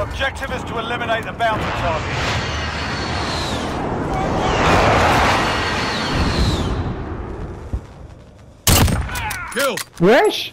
Objective is to eliminate the bounty target. Kill. وش